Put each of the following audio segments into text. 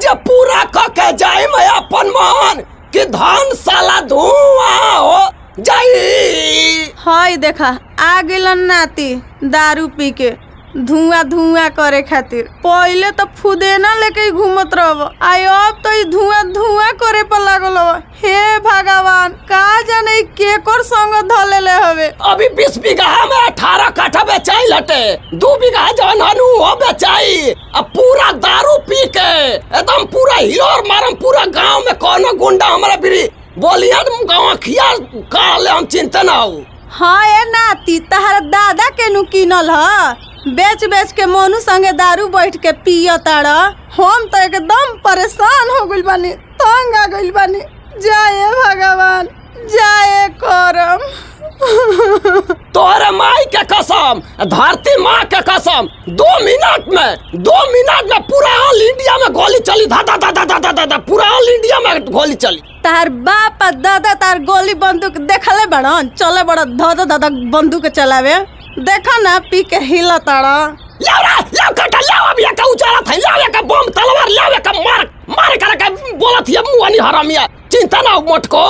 आज पूरा क के जाई मैं अपन मन कि धन साला धुआँ हो। जाई हाय देखा, आ गेलन नाती दारू पी के। धुआँ धुआँ करे खातिर। पहले तो फुदेना लेके घूमत रहब। आई अब तो ई धुआँ धुआँ करे पर लागल हे भगवान का जाने केकर संग धलेले हवे। अभी बीस बीघा में अठारह कट्ठा बेचाई लटे। दू बीघा जवन हनु हो बेचाई। अब पूरा दारू पी के एकदम पूरा हिलोर मारम पूरा गाँव में कोनो गुंडा हमारा बिरी बोलिए गाँव खिया का ले हम चिंता ना हो हाँ ए नाती तहर दादा के नु किनल ह। बेच बेच के मोनू संगे दारू बैठ के पिय तारा हम तो एकदम परेशान हो गई बानी तंग आ गई बानी। जाए भगवान जाए करम। तोरे माई के कसम धरती माँ के कसम दो मिनट में दो मिनट में पूरा ऑल इंडिया में गोली चली। धा धा धा धा धा धा धा पूरा ऑल इंडिया में गोली चली। तार बाप दादा तार गोली बंदूक देखले बड़न चले बड़ा धा धा धा बंदूक चलावे। देखा ना पी के हिला ताड़ा लाओ रे लाओ कटा लाओ अब ये का उचारा था लाओ ये का बम तलवार लाओ ये का मार मार कर का बोलत ये मुआनी हरामिया चिंता ना मोट को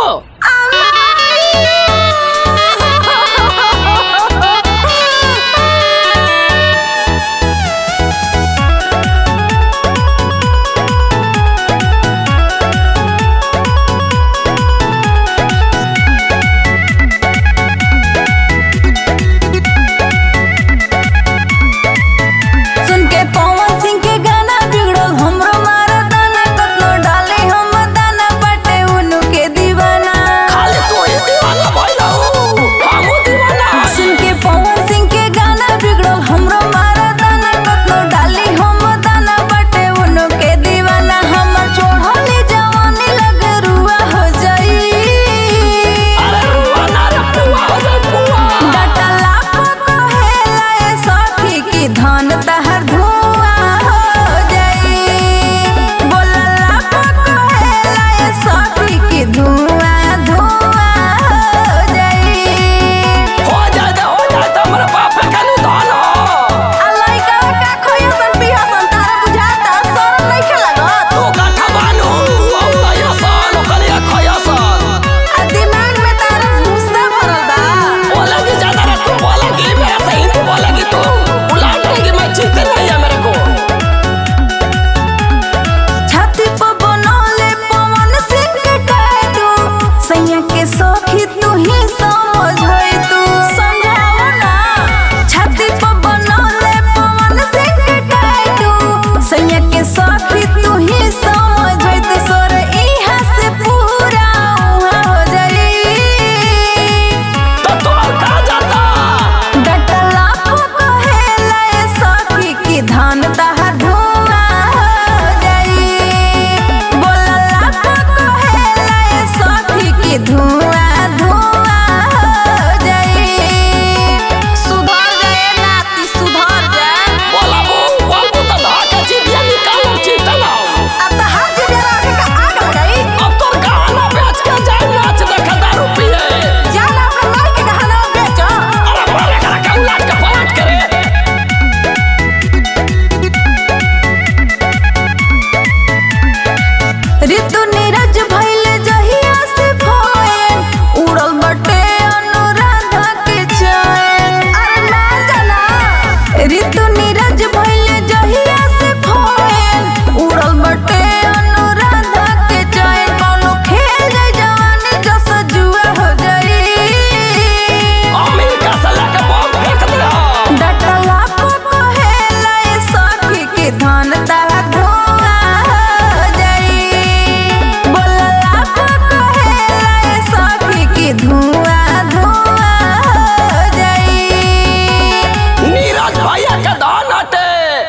के दान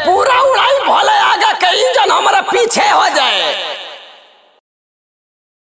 पूरा उड़ाई भले आगे के इंजन हमारे पीछे हो जाए।